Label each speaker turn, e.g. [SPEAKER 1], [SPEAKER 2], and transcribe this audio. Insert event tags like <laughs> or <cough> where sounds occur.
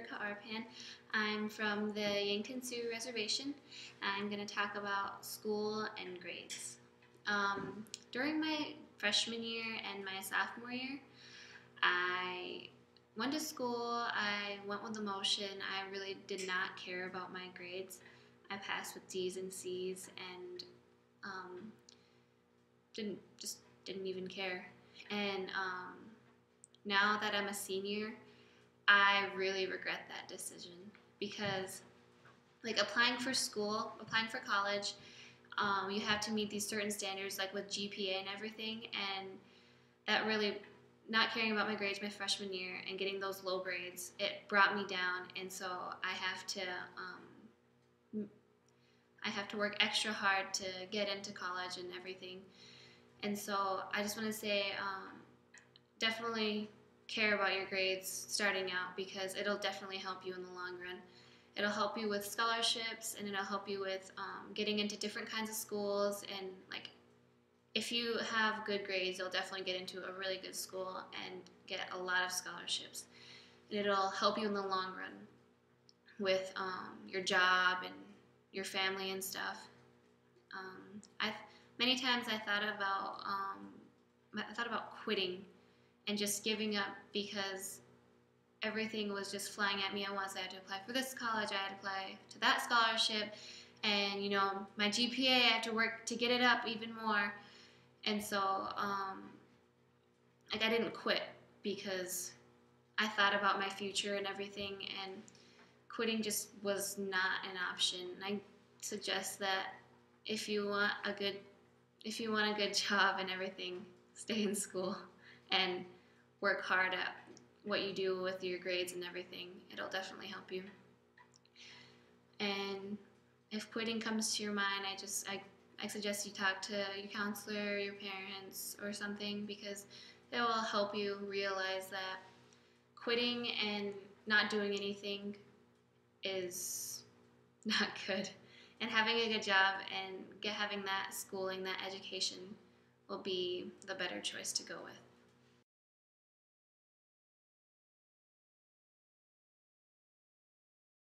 [SPEAKER 1] Erika Arpan. I'm from the Yankton Sioux Reservation. I'm going to talk about school and grades. Um, during my freshman year and my sophomore year, I went to school, I went with emotion. I really did not care about my grades. I passed with D's and C's and um, didn't just didn't even care. And um, now that I'm a senior, I really regret that decision because, like, applying for school, applying for college, um, you have to meet these certain standards, like with GPA and everything, and that really not caring about my grades my freshman year and getting those low grades, it brought me down, and so I have to. Um, I have to work extra hard to get into college and everything. And so I just want to say um, definitely care about your grades starting out because it'll definitely help you in the long run. It'll help you with scholarships and it'll help you with um, getting into different kinds of schools. And like, if you have good grades, you'll definitely get into a really good school and get a lot of scholarships. And it'll help you in the long run with um, your job and your family and stuff. Um, I many times I thought about um, I thought about quitting and just giving up because everything was just flying at me at once. I had to apply for this college, I had to apply to that scholarship, and you know my GPA. I had to work to get it up even more, and so um, like I didn't quit because I thought about my future and everything, and quitting just was not an option. And I suggest that if you want a good if you want a good <laughs> job and everything, stay in school and work hard at what you do with your grades and everything. It'll definitely help you. And if quitting comes to your mind, I just I, I suggest you talk to your counselor, your parents, or something because it will help you realize that quitting and not doing anything is <laughs> not good and having a good job and get having that schooling, that education will be the better choice to go with.